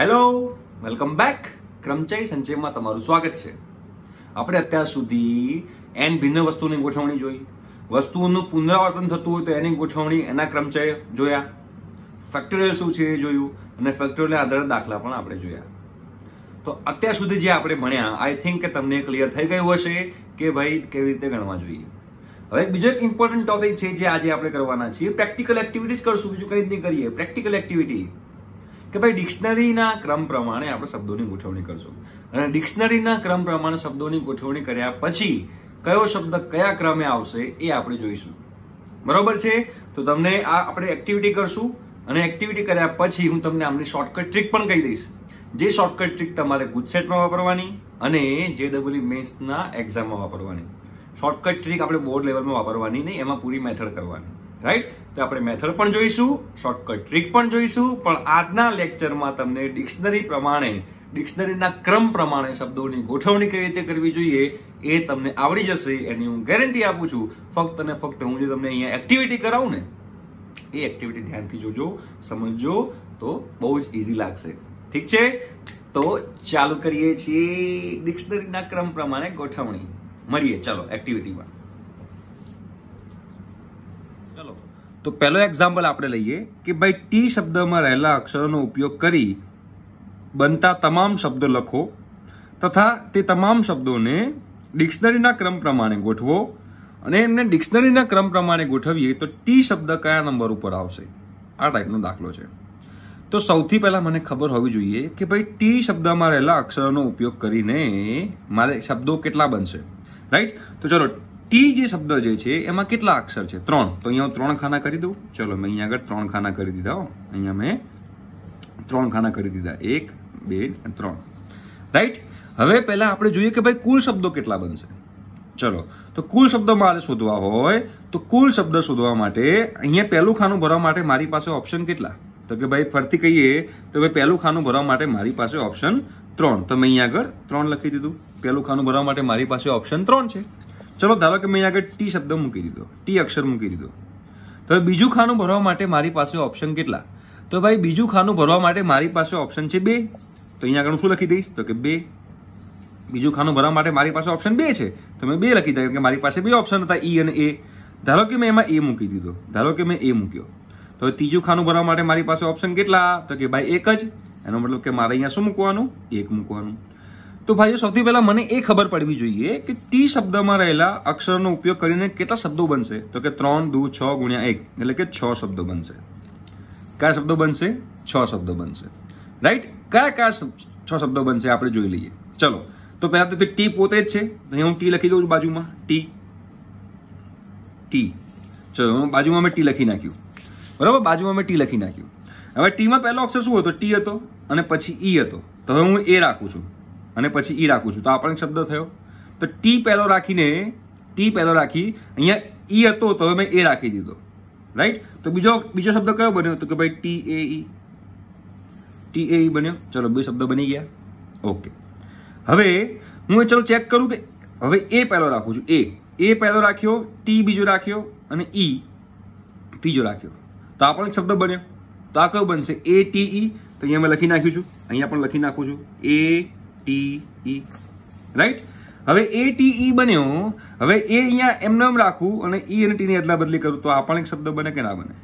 Hello welcome back ક્રમચય સંચયમાં તમારું સ્વાગત છે. આપણે અત્યાર સુધી એન ભિન્ન વસ્તુની ગોઠવણી જોઈ. વસ્તુઓનું પુનરાવર્તન થતું હોય તો એની ગોઠવણી એના ક્રમચય જોયા. ફેક્ટોરિયલ શું છે એ જોયું અને ફેક્ટોરિયલ આધારે દાખલા પણ આપણે જોયા. તો અત્યાર સુધી જે આપણે ભણ્યા આઈ થિંક કે તમને ક્લિયર થઈ ગયું હશે કે ભાઈ કેવી રીતે ગણવા જોઈએ. હવે બીજો એક ઇમ્પોર્ટન્ટ ટોપિક છે જે આજે આપણે કરવાના છીએ. પ્રેક્ટિકલ એક્ટિવિટીઝ કરશું. બીજું કંઈ જ નહીં કરીએ. પ્રેક્ટિકલ એક્ટિવિટી કે ભાઈ ડિક્શનરીના ક્રમ પ્રમાણે આપણે શબ્દોની ગોઠવણી કરશું. અને ડિક્શનરીના ક્રમ પ્રમાણે શબ્દોની ગોઠવણી કર્યા પછી કયો શબ્દ કયા ક્રમે આવશે એ આપણે જોઈશું. બરોબર છે? તો તમને આ આપણે એક્ટિવિટી કરશું અને એક્ટિવિટી કર્યા પછી હું તમને આમની શોર્ટકટ ટ્રીક પણ કહી દઈશ. જે શોર્ટકટ ટ્રીક તમારે ગુજસેટમાં વાપરવાની અને જે ડબલ્યુ મેન્સના એક્ઝામમાં વાપરવાની. શોર્ટકટ ટ્રીક આપણે બોર્ડ લેવલમાં વાપરવાની નહીં, એમાં પૂરી મેથડ કરવાની. રાઈટ તો આપણે મેથડ પણ જોઈશું શોર્ટકટ ટ્રીક પણ જોઈશું, પણ આજના લેક્ચરમાં તમને ડિક્શનરી પ્રમાણે ડિક્શનરીના ક્રમ પ્રમાણે શબ્દોની ગોઠવણી કેવી રીતે કરવી જોઈએ એ તમને આવડી જશે, એની હું ગેરંટી આપું છું. ફક્ત અને ફક્ત હું જે તમને અહીંયા એક્ટિવિટી કરાવું ને, એ એક્ટિવિટી ધ્યાનથી જોજો, સમજજો, તો બહુ જ ઇઝી લાગશે. ઠીક છે? તો ચાલુ કરીએ છીએ ડિક્શનરીના ક્રમ પ્રમાણે ગોઠવણી. મળીએ, ચાલો એક્ટિવિટીમાં ચલો તો પહેલો એક્ઝામ્પલ આપણે લઈએ કે ભાઈ ટી શબ્દમાં રહેલા અક્ષરોનો ઉપયોગ કરી બનતા તમામ શબ્દો લખો તથા તે તમામ શબ્દોને ડિક્શનરીના ક્રમ પ્રમાણે ગોઠવો અને એમને ડિક્શનરીના ક્રમ પ્રમાણે ગોઠવીએ તો ટી શબ્દ કયા નંબર ઉપર આવશે? આ ટાઈપનો દાખલો છે. તો સૌથી પહેલાં મને ખબર હોવી જોઈએ કે ભાઈ ટી શબ્દમાં રહેલા અક્ષરોનો ઉપયોગ કરીને મારે શબ્દો કેટલા બનશે? રાઈટ તો ચલો ટી જે શબ્દ જે છે, એમાં કેટલા અક્ષર છે? ત્રણ. તો અહીંયા હું ત્રણ ખાના કરી દઉં. ચલો, મેં અહીંયા આગળ ત્રણ ખાના કરી દીધા, હો. અહીંયા મેં ત્રણ ખાના કરી દીધા. એક, બે ત્રણ. રાઈટ હવે પહેલા આપણે જોઈએ કે ભાઈ કુલ શબ્દો કેટલા બનશે. ચલો, તો કુલ શબ્દો મારે શોધવા હોય, તો કુલ શબ્દ શોધવા માટે અહીંયા પહેલું ખાનું ભરવા માટે મારી પાસે ઓપ્શન કેટલા? તો કે ભાઈ ફરતી કહીએ, તો ભાઈ પહેલું ખાનું ભરવા માટે મારી પાસે ઓપ્શન ત્રણ. તો મેં અહીંયા આગળ ત્રણ લખી દીધું. પહેલું ખાનું ભરવા માટે મારી પાસે ઓપ્શન ત્રણ છે. ચલો ધારો કે મેં આગળ ટી શબ્દ મૂકી દીધો, ટી અક્ષર મૂકી દીધો. તો બીજું ખાનું ભરવા માટે મારી પાસે ઓપ્શન કેટલા? તો ભાઈ બીજું ખાનું ભરવા માટે મારી પાસે ઓપ્શન છે બે. તો અહીંયા આગળ હું શું લખી દઈશ? તો કે બે. બીજું ખાનું ભરવા માટે મારી પાસે ઓપ્શન બે છે. તો મેં બે લખી દીધા કે મારી પાસે બે ઓપ્શન હતા, ઈ અને એ. ધારો કે મેં એમાં એ મૂકી દીધો. ધારો કે મેં એ મૂક્યો. તો ત્રીજું ખાનું ભરવા માટે મારી પાસે ઓપ્શન કેટલા? તો કે ભાઈ એક જ. એનો મતલબ કે મારે અહીંયા શું મૂકવાનું? એક મૂકવાનું. તો ભાઈઓ, સૌથી પહેલા મને એ ખબર પડવી જોઈએ કે ટી શબ્દમાં રહેલા અક્ષરનો ઉપયોગ કરીને કેટલા શબ્દો બનશે? તો કે ત્રણ, દુ, છ ગુણ્યા એક, એટલે કે છ શબ્દો બનશે. કયા શબ્દો બનશે? છ શબ્દો બનશે. રાઈટ કયા કયા છ શબ્દો બનશે આપણે જોઈ લઈએ. ચલો. તો પહેલા તો ટી પોતે જ છે. હું ટી લખી દઉં છું બાજુમાં. ટી ટી ચલો બાજુમાં મેં ટી લખી નાખ્યું. બરાબર? બાજુમાં મેં ટી લખી નાખ્યું. હવે ટીમાં પહેલો અક્ષર શું હતો? ટી હતો અને પછી ઈ હતો. તો હવે હું એ રાખું છું. અને પછી ઈ રાખું છું. તો આપણને શબ્દ થયો. તો ટી પહેલો રાખીને, ટી પહેલો રાખી, અહીંયા ઈ હતો તો હવે મેં એ રાખી દીધો. રાઈટ તો બીજો બીજો શબ્દ કયો બન્યો? તો કે ભાઈ ટી એ ઈ. ટી એ ઈ બન્યો. ચલો, બે શબ્દ બની ગયા. ઓકે હવે હું ચલો ચેક કરું કે હવે એ પહેલો રાખું છું. એ. એ પહેલો રાખ્યો, ટી બીજો રાખ્યો, અને ઈ ત્રીજો રાખ્યો. તો આ પણ શબ્દ બન્યો. તો આ કયો બનશે? A, T, E. તો અહીંયા મેં લખી નાખ્યું છું. અહીંયા પણ લખી નાખું છું. એ ટી ઈ રાઈટ હવે એ ટીઈ બન્યો. હવે એ અહીંયા એમને એમ રાખું અને ઈ અને ટીની અદલા બદલી કરું તો આ પણ એક શબ્દ બને કે ના બને?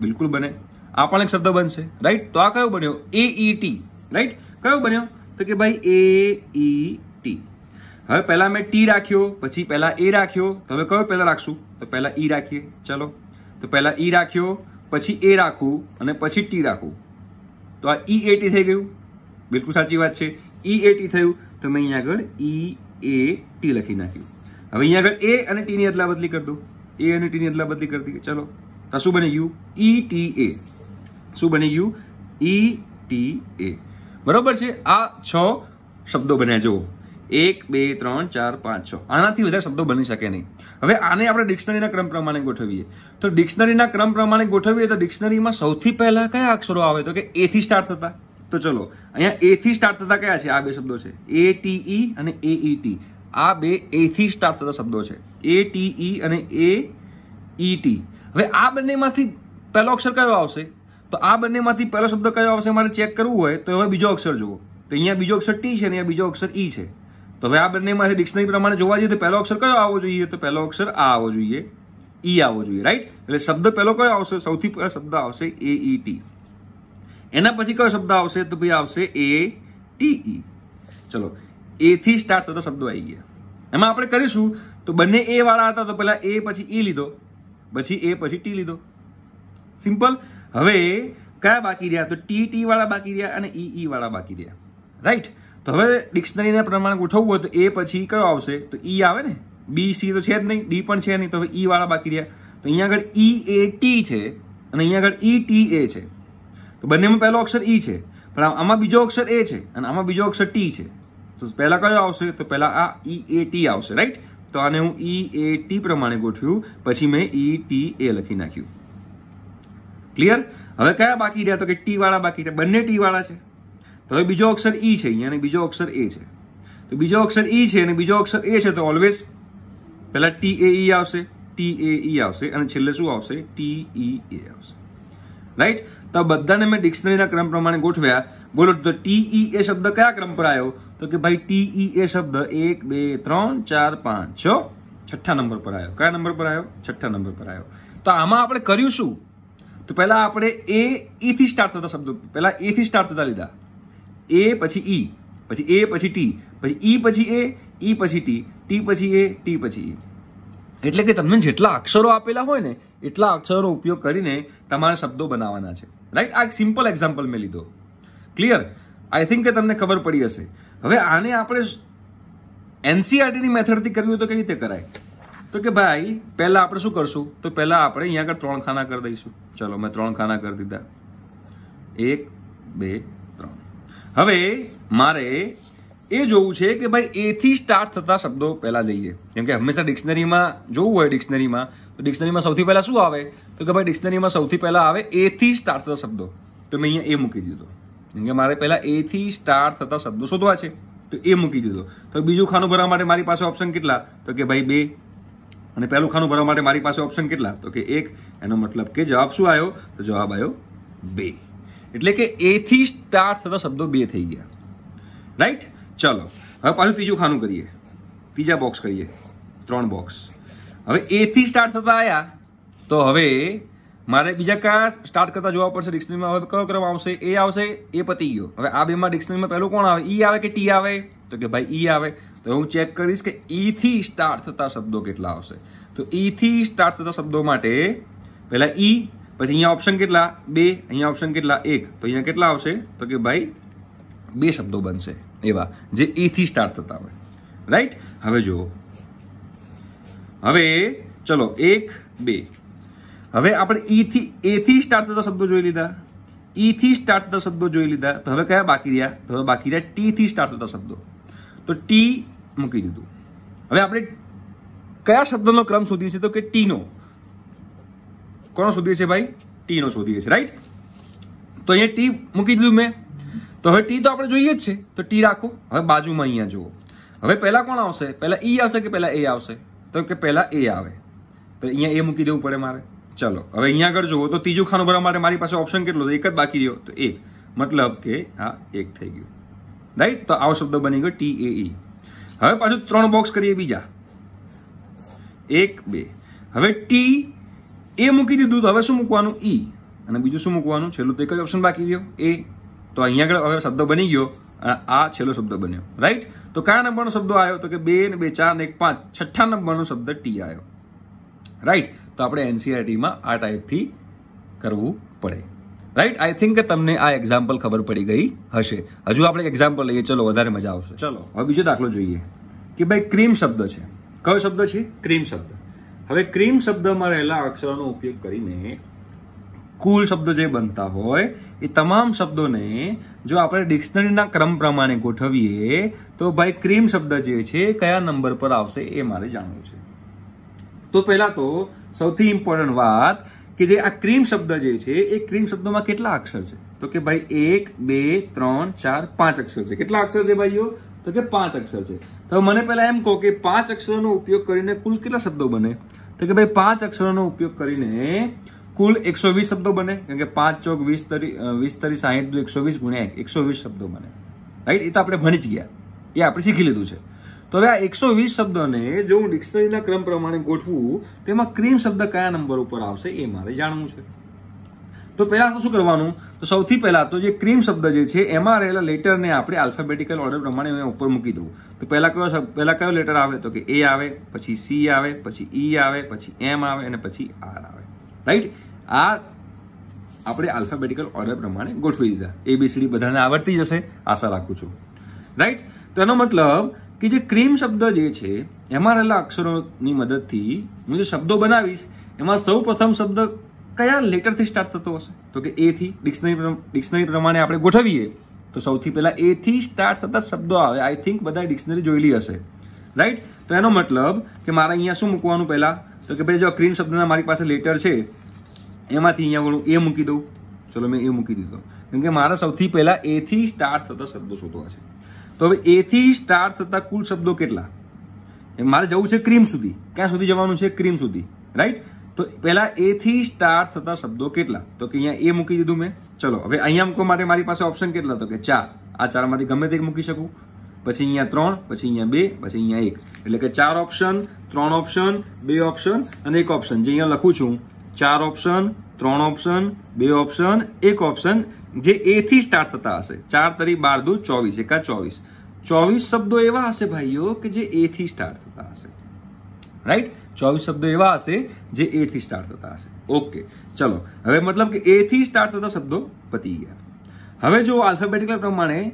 બિલકુલ બને. આ પણ એક શબ્દ બનશે. રાઈટ તો આ કયો બન્યો? એ ઈ ટી રાઈટ કયો બન્યો? તો કે ભાઈ એ ઈ ટી હવે પહેલા મેં ટી રાખ્યો, પછી પહેલા એ રાખ્યો. તો હવે કયો પહેલા રાખશું? તો પહેલા ઈ રાખીએ. ચલો. તો પહેલા ઈ રાખ્યો, પછી એ રાખું અને પછી ટી રાખું. તો આ ઈ એટી થઈ ગયું. બિલકુલ સાચી વાત છે. ઈ એટી થયું, તો મેં અહીંયા આગળ ઈ એ ટી લખી નાખ્યું. હવે અહીંયા આગળ એ અને ટીની અદલા બદલી કરી દઉં એ અને ટીની અદલા બદલી કરી દઈએ. ચલો, તો શું બની ગયું? ઈ ટી એ શું બની ગયું? ઈ ટી એ બરોબર છે? આ છ શબ્દો બન્યા, જુઓ. એક, બે, ત્રણ, ચાર, પાંચ, છ. આનાથી વધારે શબ્દો બની શકે નહીં. હવે આને આપણે ડિક્શનરીના ક્રમ પ્રમાણે ગોઠવીએ. તો ડિક્શનરીના ક્રમ પ્રમાણે ગોઠવીએ તો ડિક્શનરીમાં સૌથી પહેલા કયા અક્ષરો આવે? તો કે એથી સ્ટાર્ટ થતા. તો ચલો, અહીંયા એ થી સ્ટાર્ટ થતા કયા છે? આ બે શબ્દો છે. એ ટીઈ અને એ ટી આ બે એ થી સ્ટાર્ટ થતા શબ્દો છે. એ ટી ઈ અને એ ટી હવે આ બંનેમાંથી પહેલો અક્ષર કયો આવશે? તો આ બંનેમાંથી પહેલો શબ્દ કયો આવશે? મારે ચેક કરવું હોય, તો હવે બીજો અક્ષર જુઓ. તો અહીંયા બીજો અક્ષર ટી છે અને બીજો અક્ષર ઈ છે. તો હવે આ બંનેમાંથી ડિક્શનરી પ્રમાણે જોવા જઈએ તો પહેલો અક્ષર કયો આવવો જોઈએ? તો પહેલો અક્ષર આ આવવો જોઈએ. ઈ આવવો જોઈએ રાઈટ એટલે શબ્દ પહેલો કયો આવશે? સૌથી પહેલો શબ્દ આવશે એ ટી એના પછી કયો શબ્દ આવશે? તો ભાઈ આવશે એ ટી ઈ ચલો એ થી સ્ટાર્ટ થતા શબ્દો આવી ગયા. એમાં આપણે કરીશું, તો બંને એ વાળા હતા તો પહેલા એ પછી ઈ લીધો, પછી એ પછી ટી લીધો. સિમ્પલ હવે કયા બાકી રહ્યા? તો ટી ટી વાળા બાકી રહ્યા અને ઈ ઈ વાળા બાકી રહ્યા. રાઈટ તો હવે ડિક્શનરીના પ્રમાણે ગોઠવવું હોય તો એ પછી કયો આવશે? તો ઈ આવે ને? બી સી તો છે જ નહીં ડી પણ છે નહીં, તો હવે ઈ વાળા બાકી રહ્યા. તો અહીંયા આગળ ઈ એ ટી છે અને અહીંયા આગળ ઈ ટી એ છે. તો બંનેમાં પહેલો અક્ષર ઈ છે. પણ આમાં બીજો અક્ષર એ છે અને આમાં બીજો અક્ષર ટી છે. તો પહેલા કયો આવશે? તો પહેલા આ ઈ એ ટી આવશે રાઈટ તો આને હું ઈ એ ટી પ્રમાણે ગોઠવ્યું. પછી મેં ઈ ટી એ લખી નાખ્યું. ક્લિયર હવે કયા બાકી રહ્યા? તો કે ટી વાળા બાકી રહ્યા. બંને ટી વાળા છે. તો હવે બીજો અક્ષર ઈ છે અહીંયા અને બીજો અક્ષર એ છે. તો બીજો અક્ષર ઈ છે અને બીજો અક્ષર એ છે, તો ઓલવેઝ પહેલા ટી એ ઈ આવશે, ટી એ ઈ આવશે અને છેલ્લે શું આવશે? ટી ઈ એ આવશે. રાઈટ તો બધાને મેં ડિક્શનરીના ક્રમ પ્રમાણે ગોઠવ્યા. બોલો તો ટી ઈ એ શબ્દ કયા ક્રમ પર આવ્યો તો કે ભાઈ ટી ઈ એ શબ્દ એક, બે, ત્રણ, ચાર, પાંચ, છ. છઠ્ઠા નંબર પર આવ્યો કયા નંબર પર આવ્યો છઠ્ઠા નંબર પર આવ્યો તો આમાં આપણે કર્યું શું? તો પહેલા આપણે એ ઈ થી સ્ટાર્ટ થતા શબ્દો. પહેલા એ થી સ્ટાર્ટ થતા લીધા. એ પછી ઈ પછી એ પછી ટી પછી ઈ પછી એ ઈ પછી ટી ટી પછી એ ટી પછી ઈ એટલે કે તમને જેટલા અક્ષરો આપેલા હોય ને, એટલા અક્ષરો ઉપયોગ કરીને તમારે શબ્દો બનાવવાના છે. રાઈટ આ એક સિમ્પલ એક્ઝામ્પલ મેં લીધો. ક્લિયર આઈ થિંક કે તમને ખબર પડી હશે. હવે આને આપણે એનસીઆરટીની મેથડથી કરવી હોય તો કઈ રીતે કરાય? તો કે ભાઈ, પહેલા આપણે શું કરશું? તો પહેલા આપણે અહીંયા આગળ ત્રણ ખાના કરી દઈશું. ચલો, મેં ત્રણ ખાના કરી દીધા. એક, બે, ત્રણ. હવે મારે એ જોવું છે કે ભાઈ એથી સ્ટાર્ટ થતા શબ્દો પહેલા લઈએ. કેમ કે હંમેશા ડિક્શનરીમાં જોવું હોય ડિક્શનરીમાં ડિક્શનરીમાં સૌથી પહેલા શું આવે? તો કે ભાઈ ડિક્શનરીમાં સૌથી પહેલા આવે એ થી સ્ટાર્ટ થતા શબ્દો. તો મેં અહીંયા એ મૂકી દીધો. કેમ કે મારે પહેલા એ થી સ્ટાર્ટ થતા શબ્દો શોધવા છે. તો એ મૂકી દીધો. તો બીજું ખાનું ભરવા માટે મારી પાસે ઓપ્શન કેટલા? તો કે ભાઈ બે. અને પહેલું ખાનું ભરવા માટે મારી પાસે ઓપ્શન કેટલા? તો કે એક. એનો મતલબ કે જવાબ શું આવ્યો? તો જવાબ આવ્યો બે. એટલે કે એ થી સ્ટાર્ટ થતા શબ્દો બે થઈ ગયા. રાઈટ ચલો. હવે પાછું ત્રીજું ખાનું કરીએ. ત્રીજા બોક્સ કરીએ. ત્રણ બોક્સ હવે એ થી સ્ટાર્ટ થતા આવ્યા તો હવે મારે બીજા કયા સ્ટાર્ટ કરતા જોવા પડશે? ડિક્શનરીમાં હવે કયો ક્રમ આવશે? એ આવશે, એ પતી ગયો. હવે આ બેમાં ડિક્શનરીમાં પહેલું કોણ આવે? ઈ આવે કે ટી આવે? તો કે ભાઈ ઈ આવે. તો હું ચેક કરીશ કે ઈ થી સ્ટાર્ટ થતા શબ્દો કેટલા આવશે. તો ઈ થી સ્ટાર્ટ થતા શબ્દો માટે પહેલા ઈ, પછી અહીંયા ઓપ્શન કેટલા? બે, અહીંયા ઓપ્શન કેટલા? એક. તો અહીંયા કેટલા આવશે? તો કે ભાઈ બે શબ્દો બનશે. એવા. જે ઈ થી સ્ટાર્ટ થતા હોય. રાઈટ હવે જુઓ. હવે, ચલો, એક, બે. હવે આપણે ઈ થી એ થી સ્ટાર્ટ થતા શબ્દો જોઈ લીધા. ઈ થી સ્ટાર્ટ થતા શબ્દો જોઈ લીધા. તો હવે કયા બાકી રહ્યા? તો હવે બાકી રહ્યા ટી થી સ્ટાર્ટ થતા શબ્દો. તો ટી મૂકી દીધું. હવે આપણે કયા શબ્દનો ક્રમ શોધીએ છીએ તો કે ટીનો કોનો શોધીએ છીએ ભાઈ? ટીનો શોધીએ છીએ રાઈટ તો અહીંયા ટી મૂકી દીધું મેં. તો હવે ટી તો આપણે જોઈએ જ છે. તો ટી રાખો. હવે બાજુમાં અહીંયા જુઓ. હવે પહેલા કોણ આવશે? પહેલા ઈ આવશે કે પહેલા એ આવશે? તો કે પહેલા એ આવે. તો અહીંયા એ મૂકી દેવું પડે મારે. ચલો, હવે અહીંયા આગળ જુઓ તો ત્રીજું ખાનું ભરવા માટે મારી પાસે ઓપ્શન કેટલો એક જ બાકી રહ્યો. તો એક મતલબ કે હા, એક થઈ ગયું. રાઈટ તો આવો શબ્દ બની ગયો ટી એ ઈ હવે પાછું ત્રણ બોક્સ કરીએ બીજા. એક, બે. હવે ટી એ મૂકી દીધું તો હવે શું મૂકવાનું? ઈ અને બીજું શું મૂકવાનું? છેલ્લું તો એક જ ઓપ્શન બાકી રહ્યો. એ તો અહીંયા આગળ હવે શબ્દ બની ગયો. આ છેલ્લો શબ્દ બન્યો. રાઈટ તો કયા નંબરનો શબ્દ આવ્યો તો કે બે ને બે ચાર ને એક પાંચ. છઠ્ઠા નંબરનો શબ્દ ટી આવ્યો રાઈટ તો આપણે એનસીઆરટીમાં આ ટાઈપથી કરવું પડે. રાઈટ આઈ થિંક તમને આ એક્ઝામ્પલ ખબર પડી ગઈ હશે. હજુ આપણે એક્ઝામ્પલ લઈએ. ચલો વધારે મજા આવશે. ચલો. હવે બીજો દાખલો જોઈએ. કે ભાઈ ક્રીમ શબ્દ છે. કયો શબ્દ છે? ક્રીમ શબ્દ. હવે ક્રીમ શબ્દમાં રહેલા અક્ષરોનો ઉપયોગ કરીને કુલ શબ્દો જે બનતા હોય, એ તમામ શબ્દોને જો આપણે ડિક્શનરીના ક્રમ પ્રમાણે ગોઠવીએ, તો ભાઈ ક્રીમ શબ્દ જે છે, કયા નંબર પર આવશે એ મારે જાણવું છે. તો પહેલા તો સૌથી ઇમ્પોર્ટન્ટ વાત કે જે આ ક્રીમ શબ્દ જે છે, એ ક્રીમ શબ્દોમાં કેટલા અક્ષર છે? તો કે ભાઈ એક, બે, ત્રણ, ચાર, પાંચ અક્ષર છે. કેટલા અક્ષર છે ભાઈઓ? તો કે પાંચ અક્ષર છે. તો મને પહેલા એમ કહો કે પાંચ અક્ષરોનો ઉપયોગ કરીને કુલ કેટલા શબ્દો બને? તો કે ભાઈ પાંચ અક્ષરોનો ઉપયોગ કરીને કુલ એકસો વીસ શબ્દો બને કેમ કે પાંચ ચોક વીસ તરી વીસ તરી સાહીઠ એકસો વીસ ગુણ્યા એક, એકસો વીસ શબ્દો બને. રાઈટ એ તો આપણે ભણી જ ગયા. એ આપણે શીખી લીધું છે. તો હવે આ એકસો વીસ શબ્દોને જો હું ડિક્શનરીના ક્રમ પ્રમાણે ગોઠવું, તો એમાં ક્રીમ શબ્દ કયા નંબર ઉપર આવશે એ મારે જાણવું છે. તો પહેલા શું કરવાનું? તો સૌથી પહેલા તો જે ક્રીમ શબ્દ જે છે, એમાં રહેલા લેટરને આપણે આલ્ફાબેટિકલ ઓર્ડર પ્રમાણે ઉપર મૂકી દઉં. તો પહેલા કયો પહેલા કયો લેટર આવે? તો કે એ આવે, પછી સી આવે, પછી ઈ આવે, પછી એમ આવે, અને પછી આર આવે. રાઈટ આ આપણે આલ્ફાબેટિકલ ઓર્ડર પ્રમાણે ગોઠવી દીધા. એબીસીડી બધાને આવડતી જશે આશા રાખું છું. રાઈટ તો એનો મતલબ કે જે ક્રીમ શબ્દ જે છે, એમાં રહેલા અક્ષરોની મદદથી હું જે શબ્દો બનાવીશ, એમાં સૌ પ્રથમ શબ્દ કયા લેટરથી સ્ટાર્ટ થતો હશે? તો કે એથી ડિક્શનરી ડિક્શનરી પ્રમાણે આપણે ગોઠવીએ, તો સૌથી પહેલા એથી સ્ટાર્ટ થતા શબ્દો આવે. આઈ થિંક બધા ડિક્શનરી જોયેલી હશે. રાઈટ તો એનો મતલબ કે મારે અહીંયા શું મૂકવાનું પહેલા? તો કે ભાઈ, જો ક્રીમ શબ્દના મારી પાસે લેટર છે એમાંથી અહીંયા હું એ મૂકી દઉં. ચલો, મેં એ મૂકી દીધો. કેમ કે મારે સૌથી પહેલા એ થી સ્ટાર્ટ થતા શબ્દો શોધવા છે. તો હવે એ થી સ્ટાર્ટ થતા કુલ શબ્દો કેટલા? મારે જવું છે ક્રીમ સુધી. ક્યાં સુધી જવાનું છે? ક્રીમ સુધી. રાઈટ તો પહેલા એ થી સ્ટાર્ટ થતા શબ્દો કેટલા? તો કે અહીંયા એ મૂકી દીધું મેં. ચલો, હવે અહીંયા મૂકવા માટે મારી પાસે ઓપ્શન કેટલા? તો કે ચાર. આ ચારમાંથી ગમે તે મૂકી શકું. પછી અહીંયા ત્રણ, પછી અહીંયા બે, પછી અહીંયા એક. એટલે કે ચાર ઓપ્શન ત્રણ ઓપ્શન બે ઓપ્શન અને એક ઓપ્શન જે અહીંયા લખું છું ચાર ઓપ્શન ત્રણ ઓપ્શન બે ઓપ્શન એક ઓપ્શન જે એ થી સ્ટાર્ટ થતા હશે. ચાર તરી બાર દુ ચોવીસ, એકા ચોવીસ. ચોવીસ શબ્દો એવા હશે ભાઈઓ કે જે એ થી સ્ટાર્ટ થતા હશે. રાઈટ ચોવીસ શબ્દો એવા હશે જે એ થી સ્ટાર્ટ થતા હશે. ઓકે ચલો. હવે મતલબ કે એ થી સ્ટાર્ટ થતા શબ્દો પતી ગયા. હવે જો આલ્ફાબેટિકલ પ્રમાણે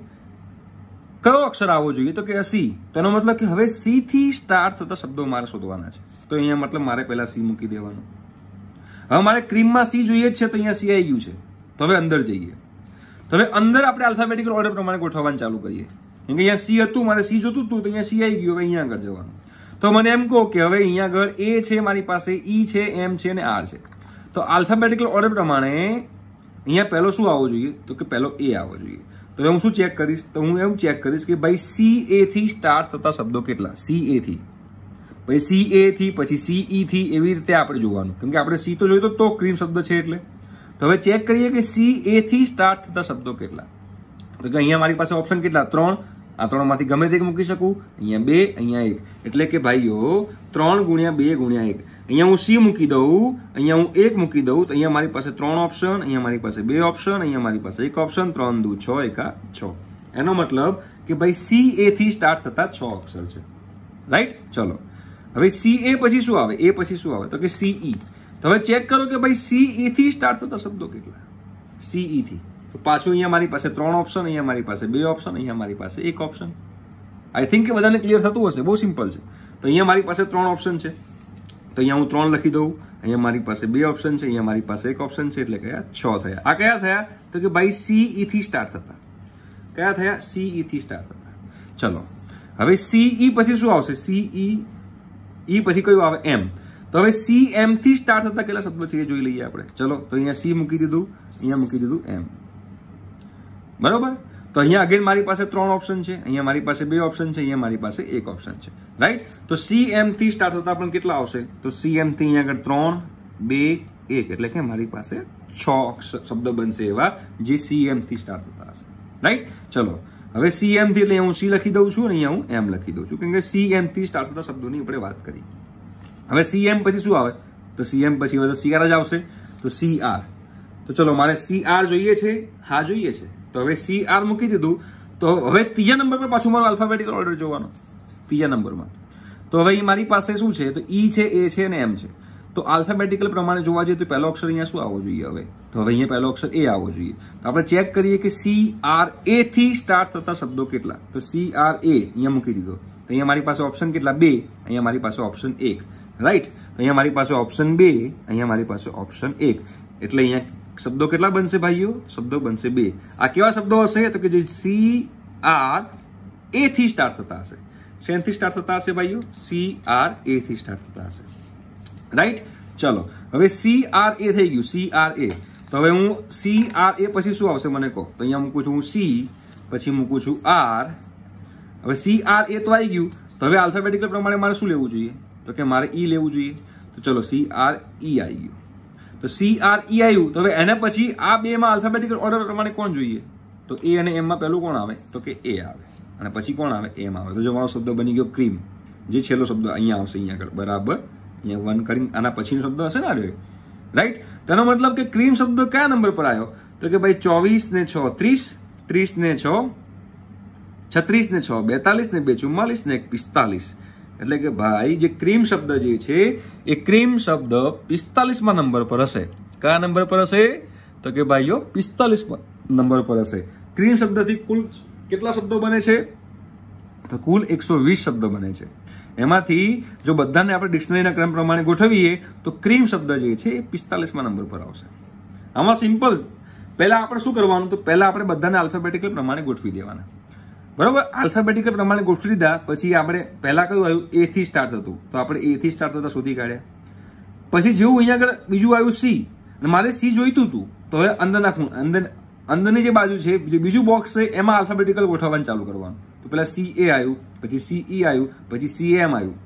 કયો અક્ષર આવવો જોઈએ તો કે સી તો એનો મતલબ કે હવે સી થી સ્ટાર્ટ થતા શબ્દો મારે શોધવાના છે. તો અહીંયા મતલબ મારે પહેલા સી મૂકી દેવાનું. હવે મારે ક્રીમમાં સી જોઈએ જ છે તો અહીંયા સી આવી ગયું છે. તો હવે અંદર જઈએ. તો હવે અંદર આપણે આલ્ફાબેટિકલ ઓર્ડર પ્રમાણે ગોઠવવાનું ચાલુ કરીએ. કેમ કે અહીંયા સી હતું, મારે સી જોતું હતું, તો અહીંયા સી આવી ગયું. હવે અહીંયા આગળ જવાનું. તો મને એમ કહો કે હવે અહીંયા આગળ એ છે, મારી પાસે ઈ છે એમ છે અને આર છે. તો આલ્ફાબેટિકલ ઓર્ડર પ્રમાણે અહીંયા પહેલો શું આવવો જોઈએ? તો કે પહેલો એ આવવો જોઈએ. તો હું શું ચેક કરીશ? તો હું એવું ચેક કરીશ કે ભાઈ સી એ થી સ્ટાર્ટ થતા શબ્દો કેટલા? સી એ થી. પછી સી એ થી, પછી સીઈ થી એવી રીતે આપણે જોવાનું. કેમ કે આપણે સી તો જોયું તો ક્રીમ શબ્દ છે એટલે. તો હવે ચેક કરીએ કે સી એ થી સ્ટાર્ટ થતા શબ્દો કેટલા. તો કે અહીંયા મારી પાસે ઓપ્શન કેટલા? ત્રણ. આ ત્રણમાંથી ગમે તે મૂકી શકું. અહીંયા બે, અહીંયા એક. એટલે કે ભાઈઓ, ત્રણ ગુણ્યા બે ગુણ્યા એક. અહીંયા હું સી મૂકી દઉં, અહીંયા હું એક મૂકી દઉં. તો અહીંયા મારી પાસે ત્રણ ઓપ્શન અહીંયા મારી પાસે બે ઓપ્શન અહીંયા મારી પાસે એક ઓપ્શન ત્રણ, દુ, છ, એકા છ. એનો મતલબ કે ભાઈ સી એ થી સ્ટાર્ટ થતા છ અક્ષર છે. રાઈટ ચલો. હવે સી એ પછી શું આવે? એ પછી શું આવે? તો કે સીઈ તો હવે ચેક કરો કે ભાઈ સીઈ થી સ્ટાર્ટ થતા શબ્દો કેટલા? સીઈ થી. તો પાછું અહીંયા મારી પાસે ત્રણ ઓપ્શન અહીંયા મારી પાસે બે ઓપ્શન અહીંયા મારી પાસે એક ઓપ્શન આઈ થિંક કે બધાને ક્લિયર થતું હશે. બહુ સિમ્પલ છે. તો અહીંયા મારી પાસે ત્રણ ઓપ્શન છે. તો અહીંયા હું ત્રણ લખી દઉં. અહીંયા મારી પાસે બે ઓપ્શન છે. અહીંયા મારી પાસે એક ઓપ્શન છે. એટલે કયા? છ થયા. આ કયા થયા? તો કે ભાઈ સીઈ થી સ્ટાર્ટ થતા. કયા થયા? સીઈ થી સ્ટાર્ટ થતા. ચલો. હવે સીઈ પછી શું આવશે? સીઈ ઈ પછી કયું આવે એમ. તો હવે સી એમ થી સ્ટાર્ટ થતા કેટલા શબ્દો છે એ જોઈ લઈએ આપણે. ચલો, તો અહીંયા સી મૂકી દીધું, અહીંયા મૂકી દીધું એમ બરોબર? તો અહીંયા અગેન મારી પાસે ત્રણ ઓપ્શન છે, અહીંયા મારી પાસે બે ઓપ્શન છે, અહીંયા મારી પાસે એક ઓપ્શન છે. રાઈટ તો સી એમ થી સ્ટાર્ટ થતા પણ કેટલા આવશે? તો સી એમ થી અહીંયા આગળ ત્રણ, બે, એક. એટલે કે મારી પાસે છ શબ્દ બનશે એવા જે સી એમ થી સ્ટાર્ટ થતા હશે. રાઈટ ચલો. હવે સી થી એટલે હું સી લખી દઉં છું અને અહીંયા હું એમ લખી દઉં છું. કેમ કે સી થી સ્ટાર્ટ થતા શબ્દોની આપણે વાત કરી. હવે સી એમ પછી શું આવે? તો સી એમ પછી હવે તો સીઆર જ આવશે. તો સી આર તો ચલો, મારે સી આર જોઈએ છે? હા, જોઈએ છે. તો હવે સી આર મૂકી દીધું. તો હવે ત્રીજા નંબર પર પાછું મારો આલ્ફાબેટિકલ ઓર્ડર જોવાનો. ત્રીજા નંબરમાં. તો હવે એ મારી પાસે શું છે? તો ઈ છે એ છે અને એમ છે. તો આલ્ફાબેટિકલ પ્રમાણે જોવા જઈએ તો પહેલો અક્ષર અહીંયા શું આવવો જોઈએ હવે? તો હવે અહીંયા પહેલો અક્ષર એ આવવો જોઈએ. તો આપણે ચેક કરીએ કે સી આર એ થી સ્ટાર્ટ થતા શબ્દો કેટલા? તો સી આર એ અહીંયા મૂકી દીધો. તો અહીંયા મારી પાસે ઓપ્શન કેટલા? બે. અહીંયા મારી પાસે ઓપ્શન એક. રાઈટ અહીંયા મારી પાસે ઓપ્શન બે. અહીંયા મારી પાસે ઓપ્શન એક. એટલે અહીંયા શબ્દો કેટલા બનશે ભાઈઓ? શબ્દો બનશે બે. આ કેવા શબ્દો હશે? તો કે જે સી આર એ થી સ્ટાર્ટ થતા હશે. શેનથી સ્ટાર્ટ થતા હશે ભાઈઓ? સી આર એ થી સ્ટાર્ટ થતા હશે. રાઈટ ચલો. હવે સી આર એ થઈ ગયું. સી આર એ તો હવે હું સી આર એ પછી શું આવશે મને કહો? તો અહીંયા મૂકું છું હું સી પછી મૂકું છું આર હવે સી આર એ તો આવી ગયું. તો હવે આલ્ફાબેટિકલ પ્રમાણે મારે શું લેવું જોઈએ? તો કે મારે ઈ લેવું જોઈએ. તો ચલો સી આર ઈ આવી ગયું. તો સી આર ઈ આવ્યું તો હવે એના પછી આ બે માં આલ્ફાબેટિકલ ઓર્ડર પ્રમાણે કોણ જોઈએ? તો એ અને એમમાં પહેલું કોણ આવે? તો કે એ આવે. અને પછી કોણ આવે? એમ આવે. તો જો મારો શબ્દ બની ગયો ક્રીમ. જે છેલ્લો શબ્દ અહીંયા આવશે અહીંયા આગળ. બરાબર? અહીંયા વન કરીને આના પછીનો શબ્દ હશે ને આ રાઈટ તેનો મતલબ કે ક્રીમ શબ્દ કયા નંબર પર આવ્યો તો કે ભાઈ ચોવીસ ને છ ત્રીસ ત્રીસ ને છ, છત્રીસ ને છ, બેતાલીસ ને બે, ચુમ્માલીસ ને પિસ્તાલીસ. એટલે કે ભાઈ જે ક્રીમ શબ્દ જે છે, એ ક્રીમ શબ્દ પિસ્તાલીસમાં નંબર પર હશે. કયા નંબર પર હશે? તો કે ભાઈઓ પિસ્તાલીસમાં નંબર પર હશે. ક્રીમ શબ્દથી કુલ કેટલા શબ્દો બને છે? તો કુલ એકસો વીસ શબ્દ બને છે. એમાંથી જો બધાને આપણે ડિક્શનરીના ક્રમ પ્રમાણે ગોઠવીએ, તો ક્રીમ શબ્દ જે છે એ પિસ્તાલીસમાં નંબર પર આવશે. આમાં સિમ્પલ પહેલાં આપણે શું કરવાનું? તો પહેલાં આપણે બધાને આલ્ફાબેટિકલ પ્રમાણે ગોઠવી દેવાના. બરાબર? આલ્ફાબેટિકલ પ્રમાણે ગોઠવી દીધા, પછી આપણે પહેલાં કયું આવ્યું? એથી સ્ટાર્ટ થતું. તો આપણે એથી સ્ટાર્ટ થતા શોધી કાઢ્યા. પછી જેવું અહીંયા આગળ બીજું આવ્યું સી અને મારે સી જોઈતું હતું. તો હવે અંદરના ખૂણ અંદર અંદરની જે બાજુ છે, જે બીજું બોક્સ છે, એમાં આલ્ફાબેટિકલ ગોઠવવાનું ચાલુ કરવાનું. તો પેલા સી એ આવ્યું પછી સી ઈ આવ્યું પછી સી એમ આવ્યું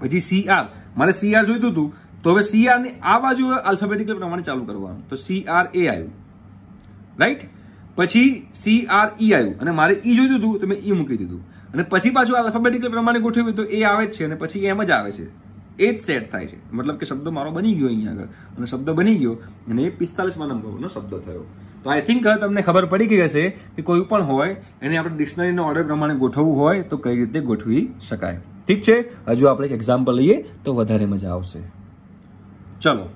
પછી સી આર મારે સી આર જોઈતું હતું, તો હવે સી આરની આ બાજુ આલ્ફાબેટિકલ પ્રમાણે ચાલુ કરવાનું. તો સી આર એ આવ્યું રાઈટ પછી સી આર ઈ આવ્યું અને મારે ઈ જોઈતું હતું, તો મેં ઈ મૂકી દીધું. અને પછી પાછું આલ્ફાબેટિકલ પ્રમાણે ગોઠવ્યું તો એ આવે જ છે, અને પછી એમ જ આવે છે. એ જ સેટ થાય છે. મતલબ કે શબ્દ મારો બની ગયો અહીંયા આગળ. અને શબ્દ બની ગયો અને એ પિસ્તાલીસમાં નંબરનો શબ્દ થયો. તો આઈ થિંક તમને ખબર પડી ગઈ હશે કે કોઈ પણ હોય, એને આપણે ડિક્શનરીનો ઓર્ડર પ્રમાણે ગોઠવવું હોય, તો કઈ રીતે ગોઠવી શકાય. ઠીક છે? હજુ આપણે એક એક્ઝામ્પલ લઈએ, તો વધારે મજા આવશે. ચલો.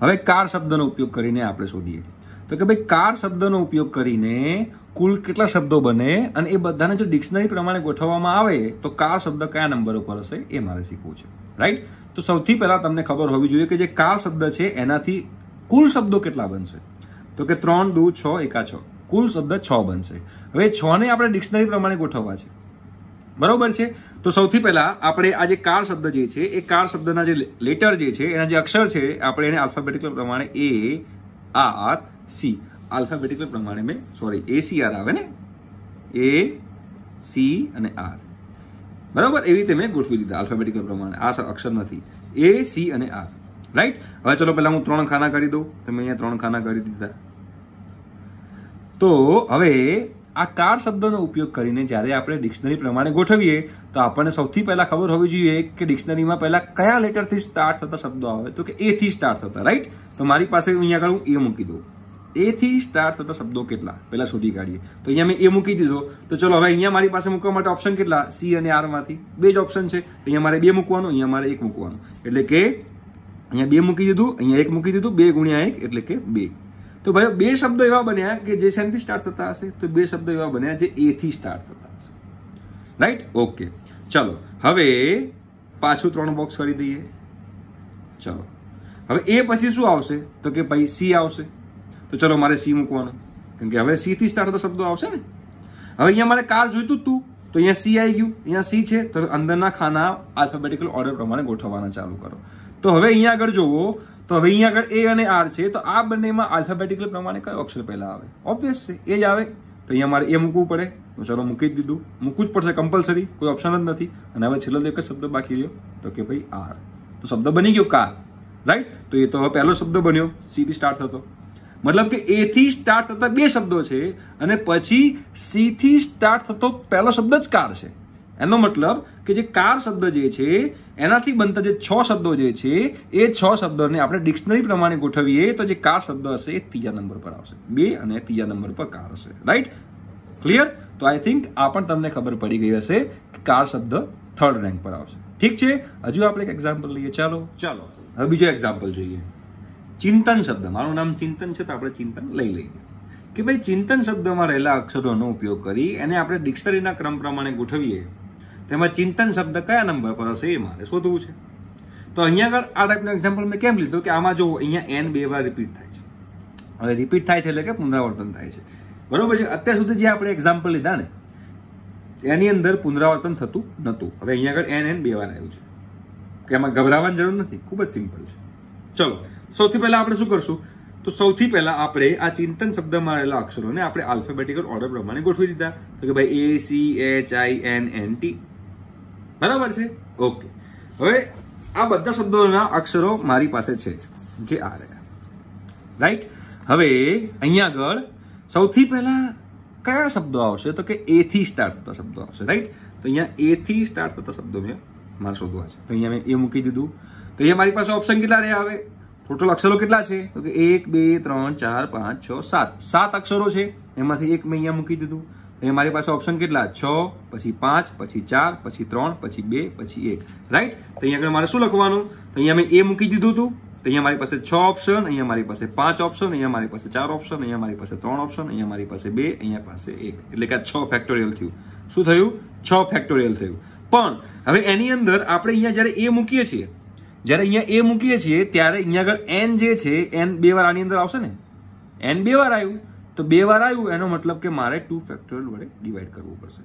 હવે કાર શબ્દનો ઉપયોગ કરીને આપણે શોધીએ. તો કે ભાઈ કાર શબ્દનો ઉપયોગ કરીને કુલ કેટલા શબ્દો બને અને એ બધાને જો ડિક્શનરી પ્રમાણે ગોઠવવામાં આવે, તો કાર શબ્દ કયા નંબર ઉપર હશે એ મારે શીખવું છે. રાઈટ તો સૌથી પહેલા તમને ખબર હોવી જોઈએ કે જે કાર શબ્દ છે, એનાથી કુલ શબ્દો કેટલા બનશે? તો કે ત્રણ, દુ, છ, એકા, છ. કુલ શબ્દ છ બનશે. હવે છ ને આપણે ડિક્શનરી પ્રમાણે ગોઠવવા છે. બરોબર છે? તો સૌથી પહેલા આપણે આ જે કાર શબ્દ જે છે, એ કાર શબ્દના જે લેટર જે છે, એના જે અક્ષર છે, આપણે એને આલ્ફાબેટિકલ પ્રમાણે એ આર સી આલ્ફાબેટિકલ પ્રમાણે મેં સોરી એ સી આર આવે ને? એ સી અને આર બરાબર? એવી રીતે મેં ગોઠવી દીધા આલ્ફાબેટિકલ પ્રમાણે. આ અક્ષર નથી. એ સી અને આર રાઈટ હવે ચલો પહેલા હું ત્રણ ખાના કરી દઉં. તમે અહીંયા ત્રણ ખાના કરી દીધા. તો હવે આ કાર શબ્દનો ઉપયોગ કરીને જ્યારે આપણે ડિક્શનરી પ્રમાણે ગોઠવીએ, તો આપણને સૌથી પહેલા ખબર હોવી જોઈએ કે ડિક્શનરીમાં પહેલા કયા લેટરથી સ્ટાર્ટ થતા શબ્દો આવે. તો કે એ થી સ્ટાર્ટ થતા. રાઈટ તો મારી પાસે અહીંયા આગળ હું એ મૂકી દઉં. એ થી સ્ટાર્ટ થતા શબ્દો કેટલા? પહેલા શોધી કાઢીએ. તો અહીંયા મેં એ મૂકી દીધો. તો ચલો હવે અહીંયા મારી પાસે મૂકવા માટે ઓપ્શન કેટલા? સી અને આરમાંથી. બે જ ઓપ્શન છે. અહીંયા મારે બે મૂકવાનું, અહીંયા મારે એક મૂકવાનું. એટલે કે અહીંયા બે મૂકી દીધું, અહીંયા એક મૂકી દીધું, બે ગુણ્યા એક એટલે કે બે. તો ભાઈ બે શબ્દો એવા બન્યા કે જે શેનથી સ્ટાર્ટ થતા હશે, તો બે શબ્દો એવા બન્યા જે એ થી સ્ટાર્ટ થતા હશે. રાઈટ ઓકે ચલો, હવે પાછું ત્રણ બોક્સ કરી દઈએ. ચલો. હવે એ પછી શું આવશે? તો કે ભાઈ સી આવશે. તો ચલો મારે સી મૂકવાનો. કેમ કે હવે સી થી સ્ટાર્ટ થતા શબ્દો આવશે ને. હવે અહીંયા મારે કાર જોઈતું હતું તો. અહીંયા સી આવી ગયું. અહીંયા સી છે. તો અંદરના ખાના આલ્ફાબેટિકલ ઓર્ડર પ્રમાણે ગોઠવવાના ચાલુ કરો. તો હવે અહીંયા આગળ જોવો. તો હવે અહીંયા આગળ એ અને આર છે. તો આ બંનેમાં આલ્ફાબેટિકલ પ્રમાણે કયો અક્ષર પહેલા આવે? ઓબ્વિયસ છે. એ જ આવે. તો અહીંયા મારે એ મૂકવું પડે. તો ચલો મૂકી જ દીધું. મૂકવું જ પડશે કમ્પલસરી કોઈ ઓપ્શન જ નથી. અને હવે છેલ્લો એક જ શબ્દ બાકી રહ્યો. તો કે ભાઈ આર. તો શબ્દ બની ગયો કાર. રાઈટ તો એ તો હવે પહેલો શબ્દ બન્યો. સીધી સ્ટાર્ટ થતો. મતલબ કે એ થી સ્ટાર્ટ થતા બે શબ્દો છે અને પછી સી થી સ્ટાર્ટ થતો પહેલો શબ્દ જ કાર છે. એનો મતલબ કે જે કાર શબ્દ જે છે એનાથી બનતા જે છ શબ્દો જે છે એ છ શબ્દોને આપણે ડિક્શનરી પ્રમાણે ગોઠવીએ તો જે કાર શબ્દ હશે એ ત્રીજા નંબર પર આવશે. બે અને ત્રીજા નંબર પર કાર હશે. રાઈટ ક્લિયર તો આઈ થિંક આ પણ તમને ખબર પડી ગઈ હશે કે કાર શબ્દ થર્ડ રેન્ક પર આવશે. ઠીક છે? હજુ આપણે એક એક્ઝામ્પલ લઈએ. ચાલો. ચાલો. હવે બીજો એક્ઝામ્પલ જોઈએ. ચિંતન શબ્દ. મારું નામ ચિંતન છે, તો આપણે ચિંતન લઈ લઈએ. કે ભાઈ, ચિંતન શબ્દમાં રહેલા અક્ષરોનો ઉપયોગ કરી એને આપણે ડિક્શનરીના ક્રમ પ્રમાણે ગોઠવીએ. તેમાં ચિંતન શબ્દ કયા નંબર પર હશે એ મારે શોધવું છે. તો અહીંયા આગળ આ ટાઈપનો એક્ઝામ્પલ મેં કેમ લીધો? કે આમાં જો અહીંયા એન બે વાર રિપીટ થાય છે. હવે રિપીટ થાય છે એટલે કે પુનરાવર્તન થાય છે. બરોબર છે? અત્યાર સુધી જે આપણે એક્ઝામ્પલ લીધા ને, એની અંદર પુનરાવર્તન થતું નહોતું. હવે અહીંયા આગળ એન એન બે વાર આવ્યું છે. કે એમાં ગભરાવાની જરૂર નથી. ખૂબ જ સિમ્પલ છે. ચલો સૌથી પહેલા આપણે શું કરશું? તો સૌથી પહેલા આપણે આ ચિંતન શબ્દમાં રહેલા અક્ષરોને આપણે આલ્ફાબેટિકલ ઓર્ડર પ્રમાણે ગોઠવી દીધા. તો કે ભાઈ એ C H I N N T બરાબર છે? ઓકે હવે આ બધા શબ્દોના અક્ષરો મારી પાસે છે, જે આ રહ્યા. રાઈટ હવે અહીંયા આગળ સૌથી પહેલા કયા શબ્દો આવશે? તો કે એ થી સ્ટાર્ટ થતા શબ્દો આવશે. રાઈટ તો અહીંયા એ થી સ્ટાર્ટ થતા શબ્દો મેં મારે શોધવા છે. તો અહીંયા મેં એ મૂકી દીધું. તો અહીંયા મારી પાસે ઓપ્શન કેટલા રહ્યા આવે ટોટલ અક્ષરો કેટલા છે? તો કે એક, બે, ત્રણ, ચાર, પાંચ, છ, સાત. સાત અક્ષરો છે. એમાંથી એક મેં અહીંયા મૂકી દીધું. અહીંયા મારી પાસે ઓપ્શન કેટલા? છ, પછી પાંચ, પછી ચાર, પછી ત્રણ, પછી બે, પછી એક. રાઈટ તો અહીંયા આગળ મારે શું લખવાનું? તો અહીંયા મેં એ મૂકી દીધું હતું. તો અહીંયા મારી પાસે છ ઓપ્શન અહીંયા મારી પાસે પાંચ ઓપ્શન અહીંયા મારી પાસે ચાર ઓપ્શન અહીંયા મારી પાસે ત્રણ ઓપ્શન અહીંયા મારી પાસે બે, અહીંયા પાસે એક. એટલે કે આ છ ફેક્ટોરિયલ થયું. શું થયું? છ ફેક્ટોરિયલ થયું. પણ હવે એની અંદર આપણે અહીંયા જ્યારે એ મૂકીએ છીએ જ્યારે અહીંયા એ મૂકીએ છીએ, ત્યારે અહીંયા આગળ એન જે છે એન બે વાર આની અંદર આવશે ને? એન બે વાર આવ્યું, તો બે વાર આવ્યું, એનો મતલબ કે મારે ટુ ફેક્ટોરિયલ વડે ડિવાઈડ કરવું પડશે.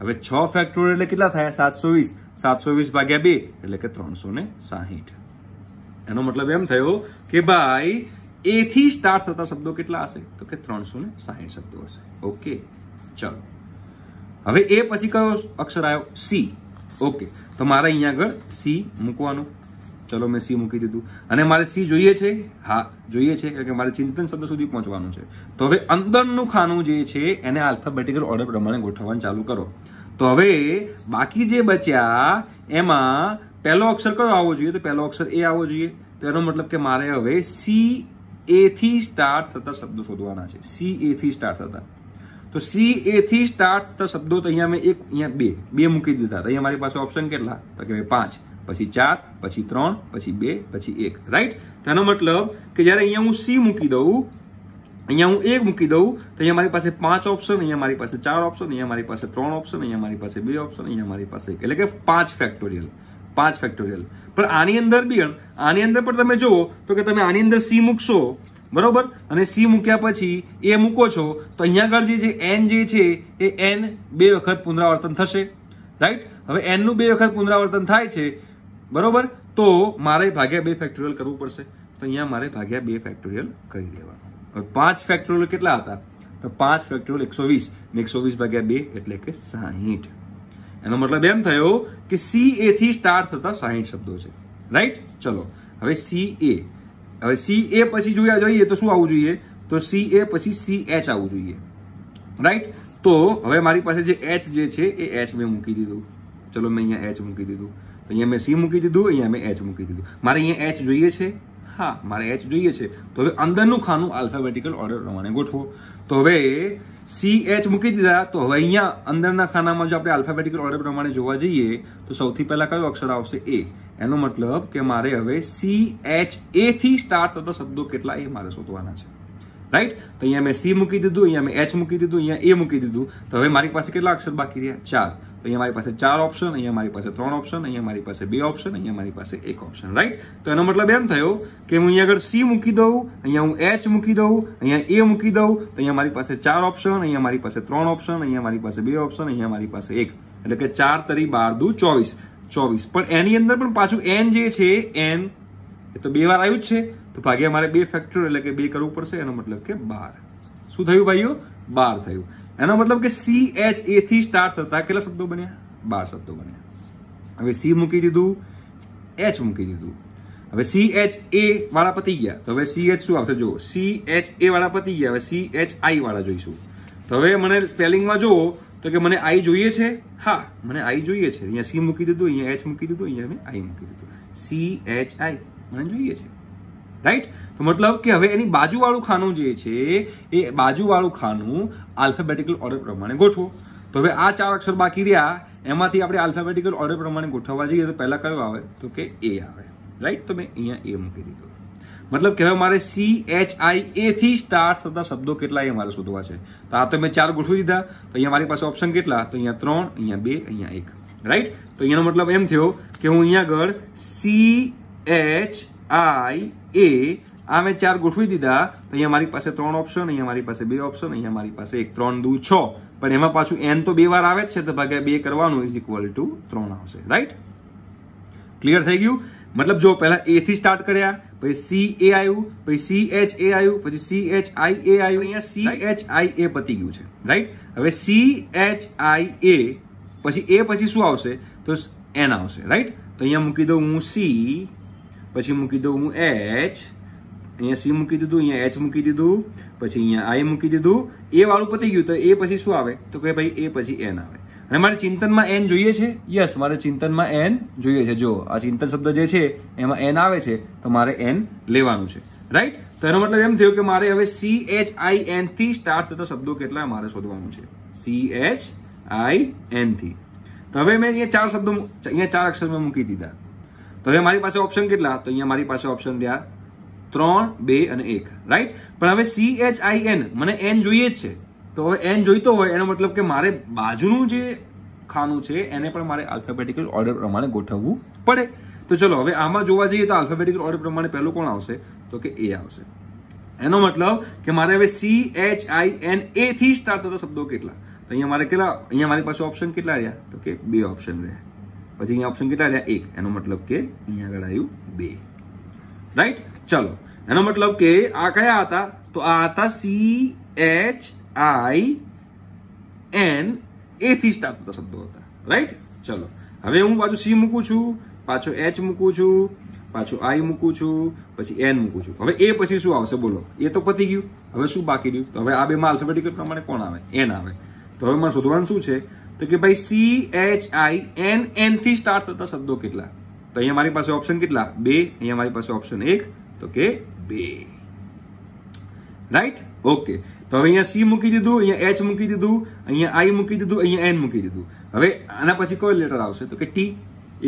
હવે છ ફેક્ટોરિયલ એટલે કેટલા થયા? સાતસો વીસ. સાતસો વીસ ભાગ્યા બે, એટલે કે ત્રણસો ને સાહીઠ. એનો મતલબ એમ થયો કે ભાઈ એ થી સ્ટાર્ટ થતા શબ્દો કેટલા હશે? તો કે ત્રણસો ને સાહીઠ શબ્દો હશે. ઓકે ચલો. હવે એ પછી કયો અક્ષર આવ્યો? સી ઓકે તો મારે અહીંયા આગળ સી મૂકવાનું. ચલો મેં સી મૂકી દીધું. અને મારે સી જોઈએ છે? હા, જોઈએ છે કે મારે ચિંતન શબ્દ સુધી પહોંચવાનું છે. તો હવે અંદરનું ખાનું જે છે, એને આલ્ફાબેટિકલ ઓર્ડર પ્રમાણે ગોઠવવાનું ચાલુ કરો. તો હવે બાકી જે બચ્યા, એમાં પહેલો અક્ષર કયો આવવો જોઈએ? તો પહેલો અક્ષર એ આવવો જોઈએ. તો એનો મતલબ કે મારે હવે સી એથી સ્ટાર્ટ થતા શબ્દો શોધવાના છે. સી એથી સ્ટાર્ટ થતા. તો સી એથી સ્ટાર્ટ થતા શબ્દો તો અહીંયા મેં એક, અહીંયા બે બે મૂકી દીધા. તો અહીંયા મારી પાસે ઓપ્શન કેટલા? તો કે પાંચ. પછી ચાર, પછી ત્રણ, પછી બે, પછી એક. રાઈટ તેનો મતલબ કે જ્યારે અહીંયા હું સી મૂકી દઉં, અહીંયા હું એક મૂકી દઉં, તો અહીંયા મારી પાસે પાંચ ઓપ્શન અહીંયા મારી પાસે ચાર ઓપ્શન અહીંયા મારી પાસે ત્રણ ઓપ્શન અહીંયા મારી પાસે બે ઓપ્શન અહીંયા મારી પાસે એક. એટલે કે પાંચ ફેક્ટોરિયલ પાંચ ફેક્ટોરિયલ પણ આની અંદર બી આની અંદર પણ તમે જુઓ, તો કે તમે આની અંદર સી મૂકશો, બરોબર? અને સી મૂક્યા પછી એ મૂકો છો, તો અહીંયા આગળ જે એન જે છે, એ એન બે વખત પુનરાવર્તન થશે. રાઈટ હવે એનનું બે વખત પુનરાવર્તન થાય છે બરોબર? તો મારે ભાગ્યા બે ફેક્ટોરિયલ કરવું પડશે. તો અહીંયા મારે ભાગ્યા બે ફેક્ટોરિયલ કરી દેવાનું. હવે પાંચ ફેક્ટોરિયલ કેટલા હતા? તો પાંચ ફેક્ટોરિયલ એકસો વીસ. ને એકસો વીસ ભાગ્યા બે એટલે કે સાહીઠ. એનો મતલબ એમ થયો કે સી એ થી સ્ટાર્ટ થતા સાહીઠ શબ્દો છે. રાઈટ ચલો. હવે સી એ હવે સી એ પછી જોયા જોઈએ તો શું આવવું જોઈએ? તો સી એ પછી સી એચ આવવું જોઈએ. રાઈટ તો હવે મારી પાસે જે એચ જે છે એ એચ મેં મૂકી દીધું. ચલો મેં અહીંયા એચ મૂકી દીધું. અહીંયા મેં સી મૂકી દીધું અહીંયા મેં એચ મૂકી દીધું. મારે અહીંયા એચ જોઈએ છે? હા. મારે એચ જોઈએ છે. તો હવે અંદરનું ખાનું આલ્ફાબેટિકલ ઓર્ડર પ્રમાણે ગોઠવો. તો હવે સી એચ મૂકી દીધા. તો હવે અહીંયા અંદરના ખાનામાં જો આપણે આલ્ફાબેટિકલ ઓર્ડર પ્રમાણે જોવા જઈએ તો સૌથી પહેલાં કયો અક્ષર આવશે? એ એનો મતલબ કે મારે હવે સી એચ એથી સ્ટાર્ટ થતા શબ્દો કેટલા એ મારે શોધવાના છે. રાઈટ તો અહીંયા મેં સી મૂકી દીધું અહીંયા મેં એચ મૂકી દીધું અહીંયા એ મૂકી દીધું. તો હવે મારી પાસે કેટલા અક્ષર બાકી રહ્યા? ચાર. તો અહીંયા મારી પાસે ચાર ઓપ્શન અહીંયા મારી પાસે ત્રણ ઓપ્શન અહીંયા મારી પાસે બે ઓપ્શન અહીંયા મારી પાસે એક ઓપ્શન રાઈટ તો એનો મતલબ એમ થયો કે હું અહીંયા આગળ સી મૂકી દઉં, અહીંયા હું એચ મૂકી દઉં, અહીંયા એ મૂકી દઉં, તો અહીંયા મારી પાસે ચાર ઓપ્શન અહીંયા મારી પાસે ત્રણ ઓપ્શન અહીંયા મારી પાસે બે ઓપ્શન અહીંયા મારી પાસે એક. એટલે કે ચાર તરી બાર દુ ચોવીસ. ચોવીસ. પણ એની અંદર પણ પાછું એન જે છે એન એ તો બે વાર આવ્યું જ છે. તો ભાગ્યા મારે બે ફેક્ટર એટલે કે બે કરવું પડશે, એનો મતલબ કે બાર. શું થયું ભાઈઓ? બાર થયું. એનો મતલબ કે સી એચ એ થી સ્ટાર્ટ થતા કેટલા શબ્દો બન્યા? બાર શબ્દો બન્યા. હવે સી મૂકી દીધું એચ મૂકી દીધું. હવે સી એચ એ વાળા પતી ગયા. તો હવે સી એચ શું આવશે? જો સી એચ એ વાળા પતી ગયા. હવે સી એચ આઈ વાળા જોઈશું. તો હવે મને સ્પેલિંગમાં જુઓ, તો કે મને આઈ જોઈએ છે? હા, મને આઈ જોઈએ છે. અહીંયા સી મૂકી દીધું, અહીંયા એચ મૂકી દીધું, અહીંયા મેં આઈ મૂકી દીધું. સી એચ આઈ મને જોઈએ છે. રાઈટ તો મતલબ કે હવે એની બાજુવાળું ખાનું જે છે, એ બાજુવાળું ખાનું આલ્ફાબેટિકલ ઓર્ડર પ્રમાણે ગોઠવો. તો હવે આ ચાર અક્ષર બાકી રહ્યા, એમાંથી આપણે આલ્ફાબેટિકલ ઓર્ડર પ્રમાણે ગોઠવવા જઈએ તો પહેલા કયો આવે? તો કે એ આવે. રાઈટ તો મેં અહીંયા એ મૂકી દીધો. મતલબ કે હવે મારે સી એચ આઈ એ થી સ્ટાર્ટ થતા શબ્દો કેટલા એ મારે શોધવા છે. તો આ તો મેં ચાર ગોઠવી દીધા. તો અહીંયા મારી પાસે ઓપ્શન કેટલા? તો અહીંયા ત્રણ, અહીંયા બે, અહીંયા એક. રાઈટ તો અહીંયાનો મતલબ એમ થયો કે હું અહીંયા આગળ સી એચ આઈ એ આ મેં ચાર ગોઠવી દીધા. અહીંયા મારી પાસે ત્રણ ઓપ્શન અહીંયા મારી પાસે બે ઓપ્શન અહીંયા મારી પાસે એક ત્રણ દુ છ. પણ એમાં પાછું એન તો બે વાર આવે જ છે તો ભાગ્યા બે કરવાનું ઇઝ ઇક્વલ ટુ ત્રણ આવશે. રાઈટ ક્લિયર થઈ ગયું? મતલબ જો પહેલા એ થી સ્ટાર્ટ કર્યા પછી સી એ આવ્યું પછી સી એચ એ આવ્યું પછી સી એચ આઈ એ આવ્યું અહીંયા સી એચ આઈ એ પતી ગયું છે. રાઈટ હવે સી એચ આઈ એ પછી એ પછી શું આવશે? તો એન આવશે. રાઈટ તો અહીંયા મૂકી દઉં હું સી પછી મૂકી દઉં હું એચ અહીંયા સી મૂકી દીધું અહીંયા એચ મૂકી દીધું પછી અહીંયા આઈ મૂકી દીધું એ વાળું પતી ગયું તો એ પછી શું આવે તો કે ભાઈ એ પછી એન આવે અને મારે ચિંતનમાં એન જોઈએ છે યસ મારે ચિંતનમાં એન જોઈએ છે જો આ ચિંતન શબ્દ જે છે એમાં એન આવે છે તો મારે એન લેવાનું છે રાઈટ તો એનો મતલબ એમ થયો કે મારે હવે સી એચ આઈ એનથી સ્ટાર્ટ થતા શબ્દો કેટલા મારે શોધવાનું છે સી એચ આઈ એનથી તો હવે મેં અહીંયા ચાર શબ્દો અહીંયા ચાર અક્ષર મેં મૂકી દીધા તો હવે મારી પાસે ઓપ્શન કેટલા? તો અહીંયા મારી પાસે ઓપ્શન રહ્યા ત્રણ, બે અને એક. રાઈટ પણ હવે સી એચ આઈ એન મને એન જોઈએ જ છે. તો હવે એન જોઈતો હોય, એનો મતલબ કે મારે બાજુનું જે ખાનું છે, એને પણ મારે આલ્ફાબેટિકલ ઓર્ડર પ્રમાણે ગોઠવવું પડે. તો ચલો, હવે આમાં જોવા જઈએ તો આલ્ફાબેટિકલ ઓર્ડર પ્રમાણે પહેલું કોણ આવશે? તો કે એ આવશે. એનો મતલબ કે મારે હવે C H I N A થી સ્ટાર્ટ થતા શબ્દો કેટલા? તો અહીંયા મારે કેટલા, અહીંયા મારી પાસે ઓપ્શન કેટલા રહ્યા? તો કે બે ઓપ્શન રહ્યા. પછી અહીંયા ઓપ્શન કેટલા રહ્યા એક. એનો મતલબ કે અહીંયા આગળ આવ્યું બે. રાઈટ ચલો. એનો મતલબ કે આ કયા હતા? તો આ હતા C H I N A થી સ્ટાર્ટ થતા શબ્દો હતા. રાઈટ ચલો. હવે હું પાછું સી મૂકું છું, પાછો એચ મૂકું છું, પાછું આઈ મૂકું છું, પછી એન મૂકું છું. હવે એ પછી શું આવશે? બોલો. એ તો પતી ગયું. હવે શું બાકી રહ્યું? તો હવે આ બેમાં આલ્ફાબેટિકલ પ્રમાણે કોણ આવે? એન આવે. તો હવે મારે શોધવાનું શું છે? તો કે ભાઈ સી એચ આઈ એન એનથી સ્ટાર્ટ થતા શબ્દો કેટલા? તો અહીંયા મારી પાસે ઓપ્શન કેટલા? બે. અહીંયા મારી પાસે ઓપ્શન એક. તો કે બે. રાઈટ ઓકે તો હવે અહીંયા સી મૂકી દીધું, અહીંયા એચ મૂકી દીધું, અહીંયા આઈ મૂકી દીધું, અહીંયા એન મૂકી દીધું. હવે આના પછી કયો લેટર આવશે? તો કે ટી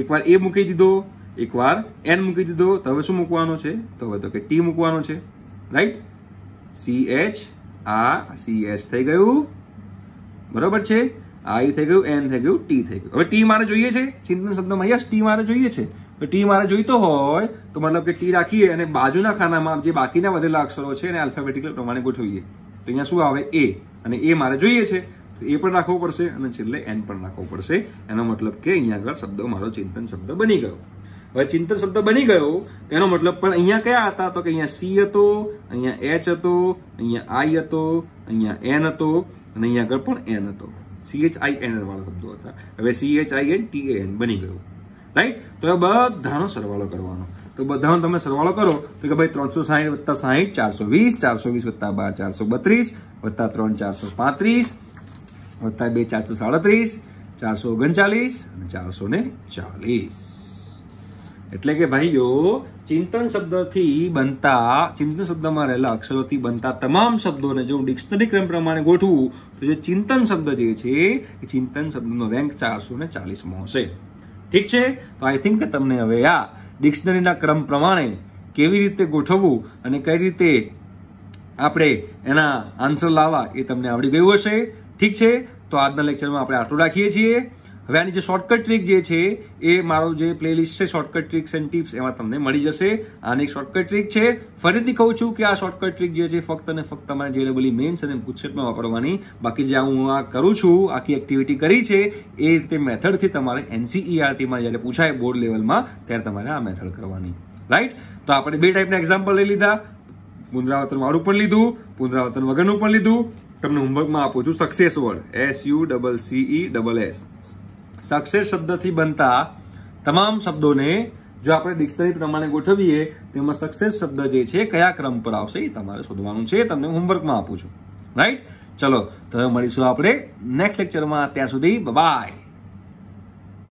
એકવાર એ મૂકી દીધો, એકવાર એન મૂકી દીધો. તો હવે શું મૂકવાનો છે? તો હવે તો કે ટી મૂકવાનો છે. રાઈટ સી એચ આ સી એચ થઈ ગયું. બરોબર છે? આઈ થઈ ગયું એન થઈ ગયું ટી થઈ ગયું. હવે ટી મારે જોઈએ છે? ચિંતન શબ્દમાં યસ ટી મારે જોઈએ છે. ટી મારે જોઈતો હોય, તો મતલબ કે ટી રાખીએ અને બાજુના ખાનામાં જે બાકીના વધેલા અક્ષરો છે એને આલ્ફાબેટિકલ પ્રમાણે ગોઠવીએ. તો અહીંયા શું આવે? એ અને એ મારે જોઈએ છે. એ પણ રાખવો પડશે અને છેલ્લે એન પણ રાખવો પડશે. એનો મતલબ કે અહીંયા આગળ શબ્દ મારો ચિંતન શબ્દ બની ગયો. હવે ચિંતન શબ્દ બની ગયો એનો મતલબ પણ અહીંયા કયા હતા? તો કે અહીંયા સી હતો, અહીંયા એચ હતો, અહીંયા આઈ હતો, અહીંયા એન હતો, અને અહીંયા આગળ પણ એન હતો. સી એચ આઈ એન વાળા શબ્દો હતા. હવે C H I N T N બની ગયું. રાઈટ તો એ બધાનો સરવાળો કરવાનો. તો બધાનો તમે સરવાળો કરો તો કે ભાઈ ત્રણસો સાહીઠ વત્તા સાહીઠ, ચારસો વીસ ચારસો વીસ વત્તા બાર, ચારસો બત્રીસ, વત્તા ત્રણ, ચારસો પાંત્રીસ, વત્તા બે, ચારસો સાડત્રીસ, ચારસો ઓગણચાલીસ ચારસો ને ચાલીસ. એટલે કે ભાઈઓ, ચિંતન શબ્દથી બનતા, ચિંતન શબ્દમાં રહેલા અક્ષરોથી બનતા તમામ શબ્દોને જો ડિક્શનરી ક્રમ પ્રમાણે ગોઠવું, તો જે ચિંતન શબ્દ જે છે, એ ચિંતન શબ્દનો રેન્ક ચારસો ને ચાલીસમાં હશે. ઠીક છે? તો આઈ થિંક કે તમને હવે આ ડિક્શનરીના ક્રમ પ્રમાણે કેવી રીતે ગોઠવવું અને કઈ રીતે આપણે એના આન્સર લાવવા એ તમને આવડી ગયું હશે. ઠીક છે? તો આજના લેક્ચરમાં આપણે આટલું રાખીએ છીએ. હવે આની જે શોર્ટકટ ટ્રીક જે છે, એ મારો જે પ્લેલિસ્ટ છે શોર્ટકટ ટ્રીક્સ એન્ડ ટિપ્સ એમાં તમને મળી જશે. આની એક શોર્ટકટ ટ્રીક છે. ફરીથી કહું છું કે આ શોર્ટકટ ટ્રીક જે છે, ફક્ત અને ફક્ત તમારે જે ડબલી મેન્સ અને ગુજસેટમાં વાપરવાની. બાકી જે હું આ કરું છું, આખી એક્ટિવિટી કરી છે, એ રીતે મેથડથી તમારે એનસીઈઆરટીમાં જ્યારે પૂછાય બોર્ડ લેવલમાં ત્યારે તમારે આ મેથડ કરવાની. રાઈટ તો આપણે બે ટાઈપના એક્ઝામ્પલ લઈ લીધા. પુનરાવર્તન વાળું પણ લીધું, પુનરાવર્તન વગરનું પણ લીધું. તમને હોમવર્કમાં આપું છું success word S U double C E double S success શબ્દથી બનતા તમામ શબ્દોને જો આપણે ડિક્શનરી પ્રમાણે ગોઠવીએ તેમાં સક્સેસ શબ્દ જે છે, કયા ક્રમ પર આવશે એ તમારે શોધવાનું છે. તમને હોમવર્કમાં આપું છું. રાઈટ ચલો, તો મળીશું આપણે નેક્સ્ટ લેક્ચરમાં ત્યાં સુધી બાય